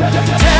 Yeah.